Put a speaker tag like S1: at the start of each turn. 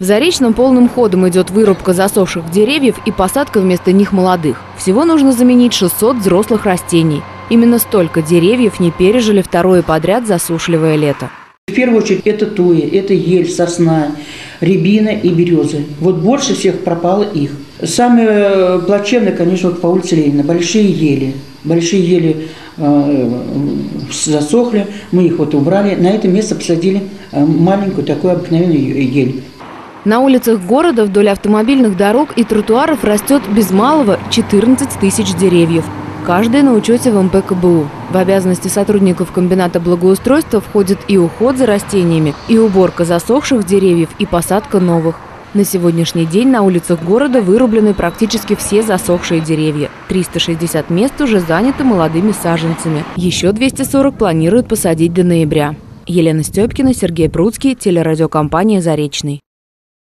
S1: В Заречном полным ходом идет вырубка засохших деревьев и посадка вместо них молодых. Всего нужно заменить 600 взрослых растений. Именно столько деревьев не пережили второе подряд засушливое лето.
S2: В первую очередь это туя, это ель, сосна, рябина и березы. Вот больше всех пропало их. Самое плачевное, конечно, вот по улице Ленина. Большие ели. Большие ели э, засохли, мы их вот убрали. На это место посадили э, маленькую такую обыкновенную ель.
S1: На улицах города вдоль автомобильных дорог и тротуаров растет без малого 14 тысяч деревьев. Каждый на учете в МПКБУ. В обязанности сотрудников комбината благоустройства входит и уход за растениями, и уборка засохших деревьев, и посадка новых. На сегодняшний день на улицах города вырублены практически все засохшие деревья. 360 мест уже заняты молодыми саженцами. Еще 240 планируют посадить до ноября. Елена Степкина, Сергей Пруцкий, телерадиокомпания «Заречный».